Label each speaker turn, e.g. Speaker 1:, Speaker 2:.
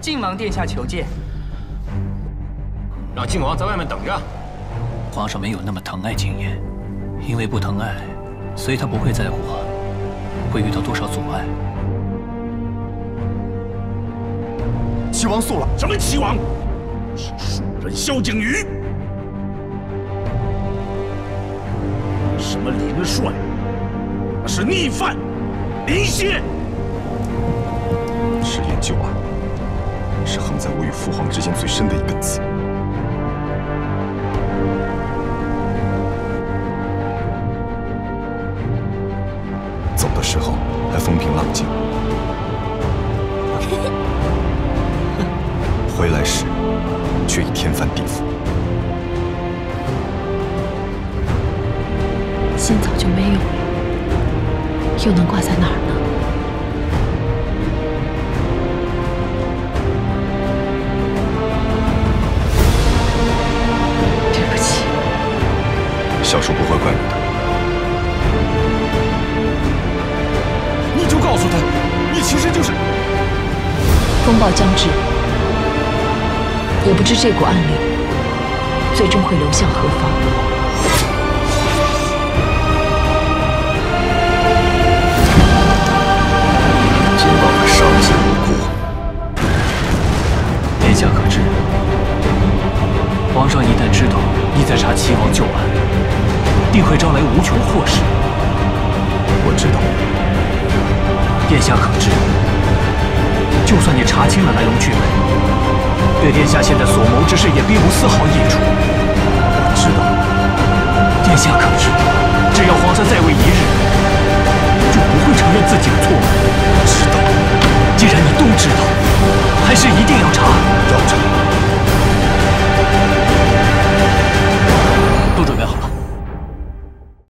Speaker 1: 晋王殿下求见。
Speaker 2: 让靖王在外面等着。
Speaker 3: 皇上没有那么疼爱景琰，因为不疼爱，所以他不会在乎会遇到多少阻碍。
Speaker 4: 齐王速了！
Speaker 5: 什么齐王？是蜀人萧景瑜。什么林帅？那是逆犯，林歇。
Speaker 4: 迟延旧案，是横在我与父皇之间最深的一根刺。走的时候还风平浪静，回来时却已天翻地覆。
Speaker 6: 心早就没有了，又能挂在哪儿呢？
Speaker 4: 小叔不会怪你的。
Speaker 5: 你就告诉他，你其实就是
Speaker 6: 风暴将至，也不知这股暗流最终会流向何方。
Speaker 3: 下可知，皇上一旦知道你在查齐王旧案，定会招来无穷祸事。
Speaker 4: 我知道。
Speaker 3: 殿下可知，就算你查清了来龙去脉，对殿下现在所谋之事也并无丝毫益处。
Speaker 4: 我知道。
Speaker 3: 殿下可知，只要皇上在位一日。